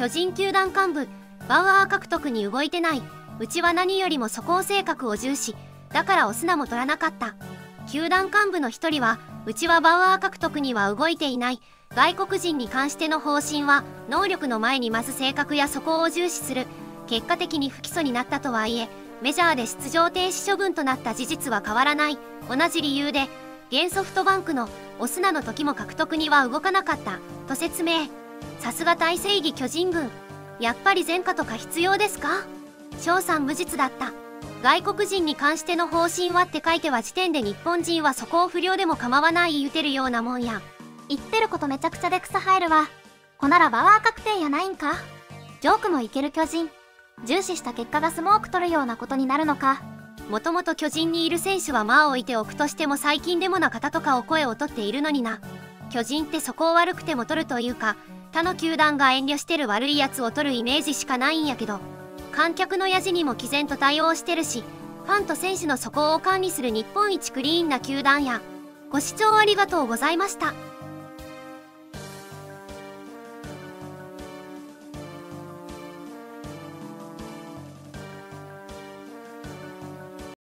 巨人球団幹部バウアー獲得に動いてない。うちは何よりも素行性格を重視。だからオスナも取らなかった。球団幹部の一人はうちはバウアー獲得には動いていない。外国人に関しての方針は能力の前にまず性格や素行を重視する。結果的に不起訴になったとはいえメジャーで出場停止処分となった事実は変わらない。同じ理由で現ソフトバンクのオスナの時も獲得には動かなかった。と説明。さすが大正義巨人軍。やっぱり前科とか必要ですか？翔さん無実だった。外国人に関しての方針はって書いては時点で日本人はそこを不良でも構わない言うてるようなもんや。言ってることめちゃくちゃで草生えるわ。ほならバワー確定やないんか？ジョークもいける巨人。重視した結果がスモーク取るようなことになるのか？もともと巨人にいる選手はまあ置いておくとしても最近でもな方とかを声を取っているのにな。巨人ってそこを悪くても取るというか他の球団が遠慮してる悪いやつを取るイメージしかないんやけど観客のやじにも毅然と対応してるしファンと選手の素行を管理する日本一クリーンな球団やご視聴ありがとうございました。